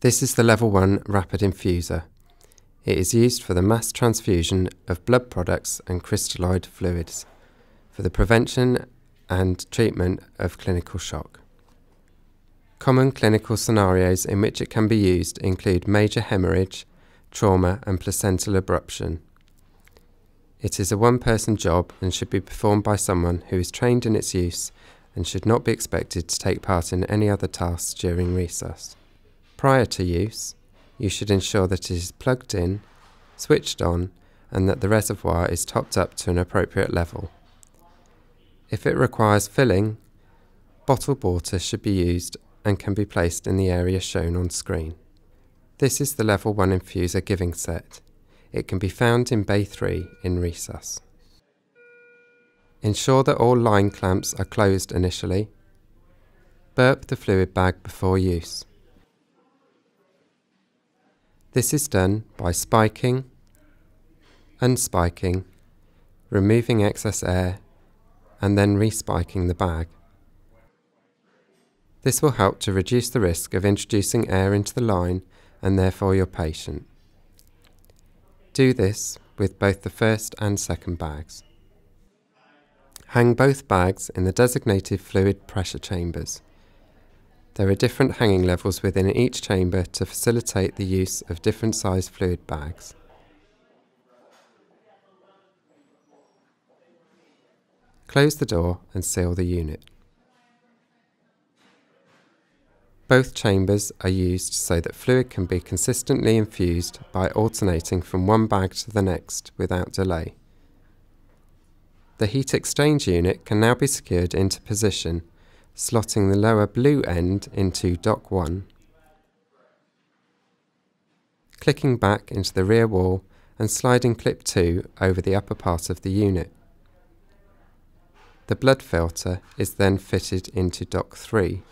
This is the level 1 rapid infuser. It is used for the mass transfusion of blood products and crystalloid fluids for the prevention and treatment of clinical shock. Common clinical scenarios in which it can be used include major hemorrhage, trauma, and placental abruption. It is a one person job and should be performed by someone who is trained in its use and should not be expected to take part in any other tasks during resus. Prior to use, you should ensure that it is plugged in, switched on, and that the reservoir is topped up to an appropriate level. If it requires filling, bottled water should be used and can be placed in the area shown on screen. This is the level 1 infuser giving set. It can be found in bay 3 in resus. Ensure that all line clamps are closed initially. Burp the fluid bag before use. This is done by spiking, unspiking, removing excess air, and then respiking the bag. This will help to reduce the risk of introducing air into the line and therefore your patient. Do this with both the first and second bags. Hang both bags in the designated fluid pressure chambers. There are different hanging levels within each chamber to facilitate the use of different size fluid bags. Close the door and seal the unit. Both chambers are used so that fluid can be consistently infused by alternating from one bag to the next without delay. The heat exchange unit can now be secured into position slotting the lower blue end into dock 1. Clicking back into the rear wall and sliding clip 2 over the upper part of the unit. The blood filter is then fitted into dock 3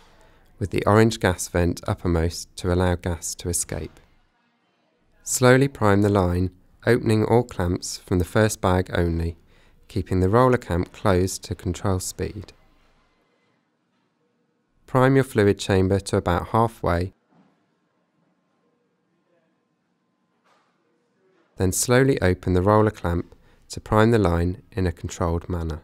with the orange gas vent uppermost to allow gas to escape. Slowly prime the line, opening all clamps from the first bag only, keeping the roller clamp closed to control speed. Prime your fluid chamber to about halfway. Then slowly open the roller clamp to prime the line in a controlled manner.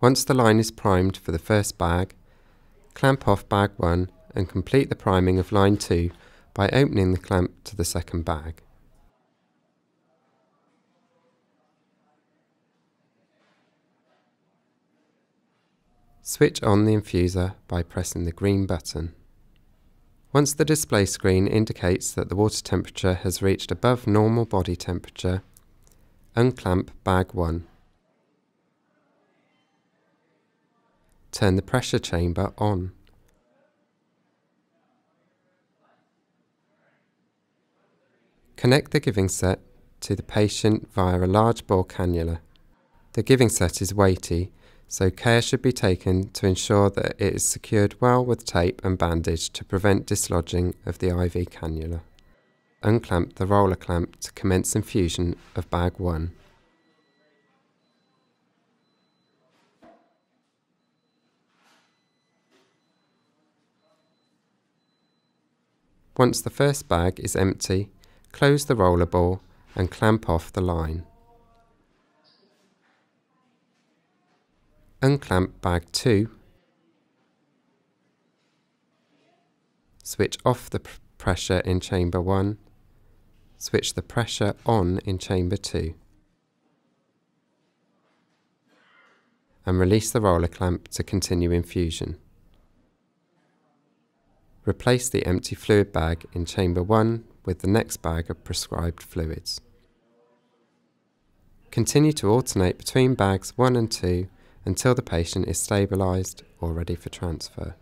Once the line is primed for the first bag, clamp off bag 1 and complete the priming of line 2 by opening the clamp to the second bag. Switch on the infuser by pressing the green button. Once the display screen indicates that the water temperature has reached above normal body temperature, unclamp bag 1. Turn the pressure chamber on. Connect the giving set to the patient via a large bore cannula. The giving set is weighty so care should be taken to ensure that it is secured well with tape and bandage to prevent dislodging of the IV cannula. Unclamp the roller clamp to commence infusion of bag 1. Once the first bag is empty, close the roller ball and clamp off the line. Unclamp bag 2, switch off the pr pressure in chamber 1, switch the pressure on in chamber 2, and release the roller clamp to continue infusion. Replace the empty fluid bag in chamber 1 with the next bag of prescribed fluids. Continue to alternate between bags 1 and 2 until the patient is stabilised or ready for transfer.